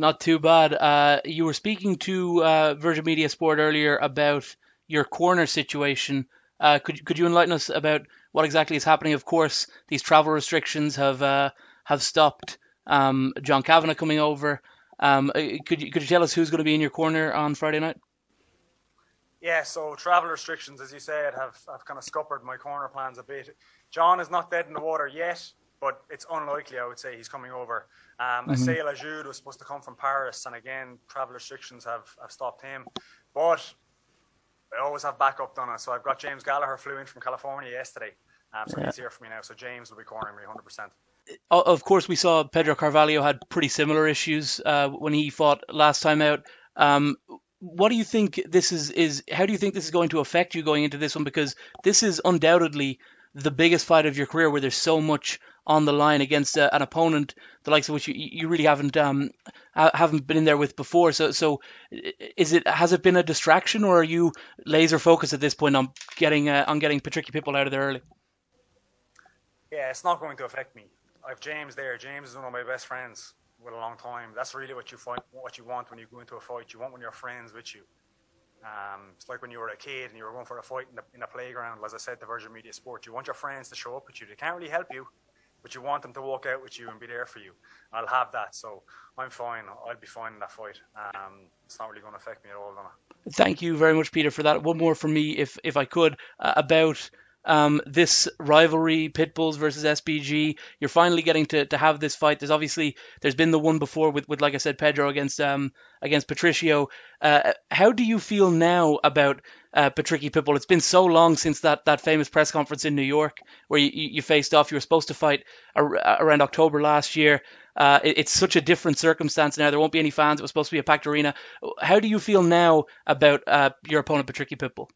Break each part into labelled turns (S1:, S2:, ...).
S1: Not too bad. Uh, you were speaking to uh, Virgin Media Sport earlier about your corner situation. Uh, could could you enlighten us about what exactly is happening? Of course, these travel restrictions have uh, have stopped um, John Kavanagh coming over. Um, uh, could you could you tell us who's going to be in your corner on Friday night?
S2: Yeah, so travel restrictions, as you said, have, have kind of scuppered my corner plans a bit. John is not dead in the water yet, but it's unlikely, I would say, he's coming over. Um, mm-hmm. Assail Ajoud was supposed to come from Paris, and again, travel restrictions have, have stopped him. But I always have backup done it. So I've got James Gallagher flew in from California yesterday. Um, so yeah. he's here for me now. So James will be cornering me 100%.
S1: Of course, we saw Pedro Carvalho had pretty similar issues uh, when he fought last time out. Um, what do you think this is, is? How do you think this is going to affect you going into this one? Because this is undoubtedly the biggest fight of your career, where there's so much on the line against uh, an opponent the likes of which you, you really haven't um, haven't been in there with before. So so is it has it been a distraction or are you laser focused at this point on getting uh, on getting Patricky Pitbull out of there early?
S2: Yeah, it's not going to affect me. I've James there. James is one of my best friends with a long time. That's really what you find, what you want when you go into a fight. You want when your friends with you. Um, it's like when you were a kid and you were going for a fight in the, in the playground. As I said, the Virgin Media Sport. You want your friends to show up with you. They can't really help you, but you want them to walk out with you and be there for you. I'll have that, so I'm fine. I'll be fine in that fight. Um, it's not really going to affect me at all,
S1: Thank you very much, Peter, for that. One more from me, if if I could, uh, about um, this rivalry, Pitbulls versus SBG. You're finally getting to, to have this fight. There's obviously there's been the one before with, with like I said, Pedro against um against Patricio. Uh, how do you feel now about uh, Patricky Pitbull? It's been so long since that, that famous press conference in New York where you, you faced off. You were supposed to fight around October last year. Uh, it, it's such a different circumstance now. There won't be any fans. It was supposed to be a packed arena. How do you feel now about uh, your opponent, Patricky Pitbull?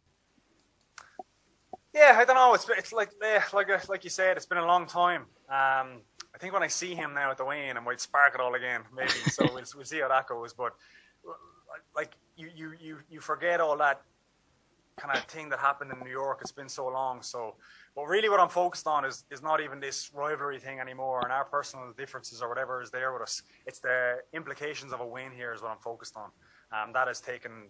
S2: Yeah, I don't know. It's it's like eh, like uh, like you said, it's been a long time. Um, I think when I see him now at the weigh-in, I might spark it all again, maybe. So we'll, we'll see how that goes. But like you you you you forget all that kind of thing that happened in New York. It's been so long. So, but really, what I'm focused on is is not even this rivalry thing anymore, and our personal differences or whatever is there with us. It's the implications of a win here is what I'm focused on. Um, that has taken,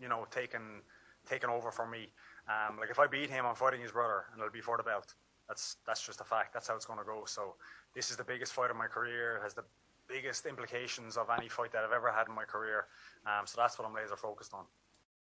S2: you know, taken taken over for me. Um, like if I beat him, I'm fighting his brother, and it'll be for the belt. That's that's just a fact. That's how it's going to go. So this is the biggest fight of my career. It has the biggest implications of any fight that I've ever had in my career. Um, so that's what I'm laser focused on.